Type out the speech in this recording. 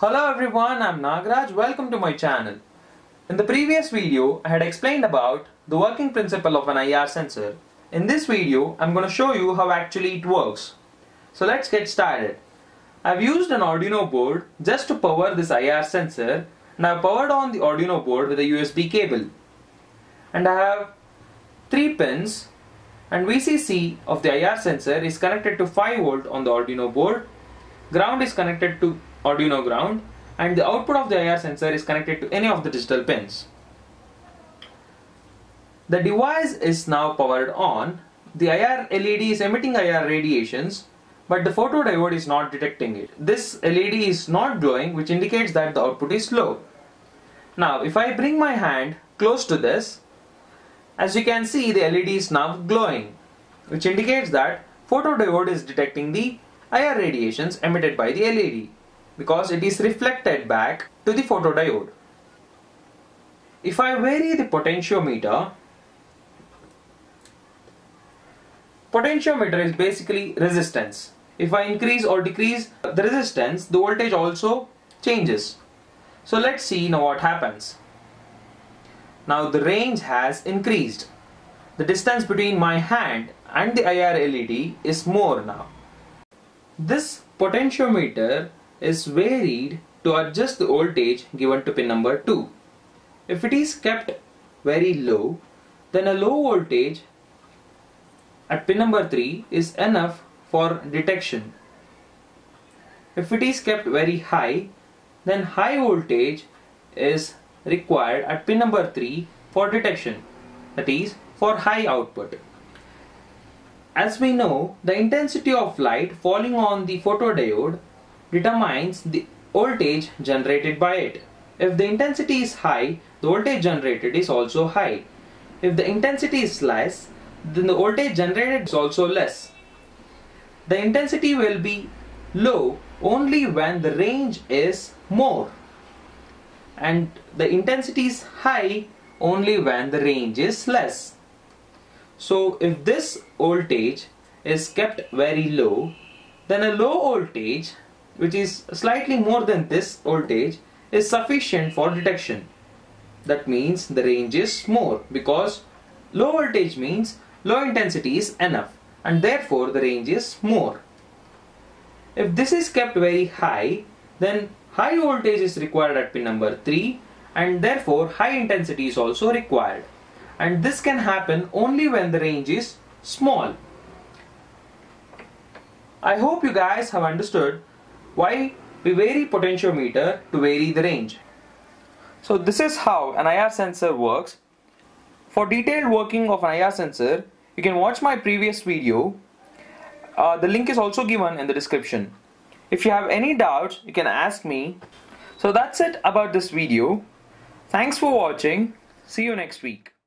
Hello everyone, I'm Nagraj. Welcome to my channel. In the previous video, I had explained about the working principle of an IR sensor. In this video, I'm going to show you how actually it works. So let's get started. I've used an Arduino board just to power this IR sensor and I've powered on the Arduino board with a USB cable. And I have three pins and VCC of the IR sensor is connected to 5 volt on the Arduino board. Ground is connected to Arduino ground and the output of the IR sensor is connected to any of the digital pins. The device is now powered on. The IR LED is emitting IR radiations but the photodiode is not detecting it. This LED is not glowing which indicates that the output is low. Now if I bring my hand close to this as you can see the LED is now glowing which indicates that photodiode is detecting the IR radiations emitted by the LED because it is reflected back to the photodiode. If I vary the potentiometer, potentiometer is basically resistance. If I increase or decrease the resistance, the voltage also changes. So let's see now what happens. Now the range has increased. The distance between my hand and the IR LED is more now. This potentiometer is varied to adjust the voltage given to pin number 2. If it is kept very low, then a low voltage at pin number 3 is enough for detection. If it is kept very high, then high voltage is required at pin number 3 for detection, that is for high output. As we know, the intensity of light falling on the photodiode determines the voltage generated by it. If the intensity is high, the voltage generated is also high. If the intensity is less, then the voltage generated is also less. The intensity will be low only when the range is more and the intensity is high only when the range is less. So if this voltage is kept very low, then a low voltage which is slightly more than this voltage is sufficient for detection. That means the range is more because low voltage means low intensity is enough and therefore the range is more. If this is kept very high then high voltage is required at pin number 3 and therefore high intensity is also required and this can happen only when the range is small. I hope you guys have understood why we vary potentiometer to vary the range. So this is how an IR sensor works. For detailed working of an IR sensor, you can watch my previous video. Uh, the link is also given in the description. If you have any doubts, you can ask me. So that's it about this video. Thanks for watching. See you next week.